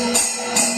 Música